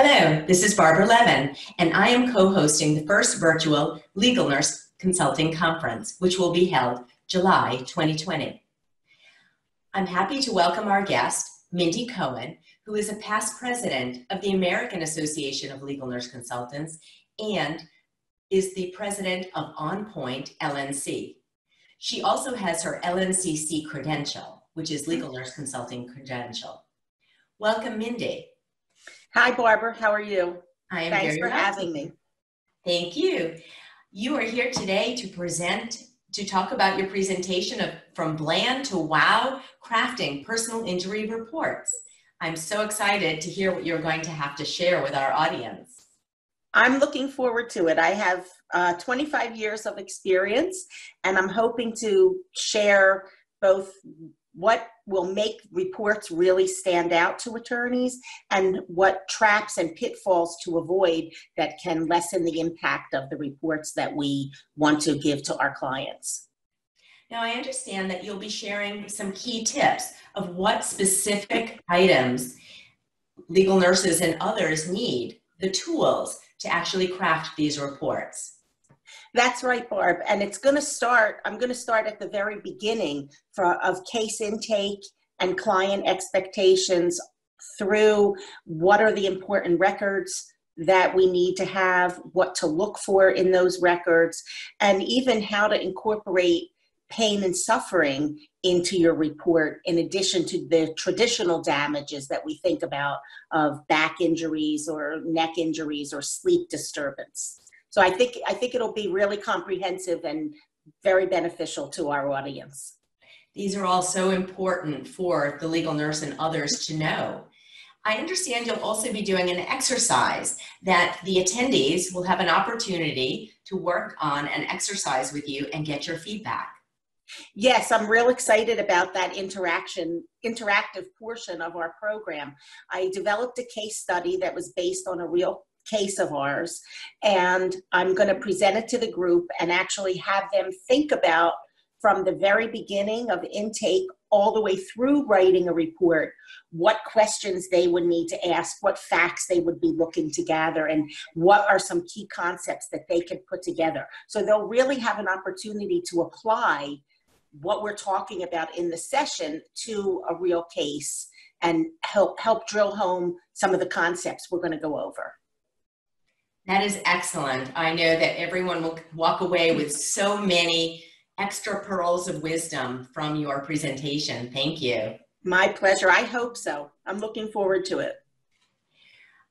Hello, this is Barbara Levin, and I am co hosting the first virtual Legal Nurse Consulting Conference, which will be held July 2020. I'm happy to welcome our guest, Mindy Cohen, who is a past president of the American Association of Legal Nurse Consultants and is the president of On Point LNC. She also has her LNCC credential, which is Legal Nurse Consulting credential. Welcome, Mindy. Hi, Barbara. How are you? I am Thanks for having me. Thank you. You are here today to present, to talk about your presentation of From Bland to Wow, Crafting Personal Injury Reports. I'm so excited to hear what you're going to have to share with our audience. I'm looking forward to it. I have uh, 25 years of experience, and I'm hoping to share both what will make reports really stand out to attorneys and what traps and pitfalls to avoid that can lessen the impact of the reports that we want to give to our clients. Now, I understand that you'll be sharing some key tips of what specific items legal nurses and others need, the tools to actually craft these reports. That's right, Barb. And it's going to start, I'm going to start at the very beginning for, of case intake and client expectations through what are the important records that we need to have, what to look for in those records, and even how to incorporate pain and suffering into your report in addition to the traditional damages that we think about of back injuries or neck injuries or sleep disturbance. So I think I think it'll be really comprehensive and very beneficial to our audience. These are all so important for the legal nurse and others to know. I understand you'll also be doing an exercise that the attendees will have an opportunity to work on an exercise with you and get your feedback. Yes, I'm real excited about that interaction, interactive portion of our program. I developed a case study that was based on a real case of ours, and I'm going to present it to the group and actually have them think about from the very beginning of intake all the way through writing a report what questions they would need to ask what facts they would be looking to gather and what are some key concepts that they could put together. So they'll really have an opportunity to apply what we're talking about in the session to a real case and help help drill home some of the concepts we're going to go over that is excellent. I know that everyone will walk away with so many extra pearls of wisdom from your presentation. Thank you. My pleasure. I hope so. I'm looking forward to it.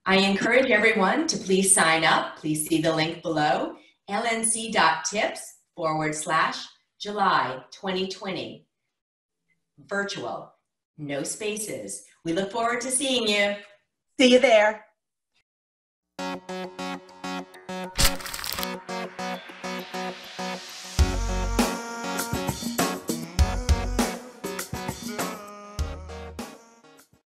I encourage everyone to please sign up. Please see the link below lnc.tips forward slash July 2020. Virtual, no spaces. We look forward to seeing you. See you there.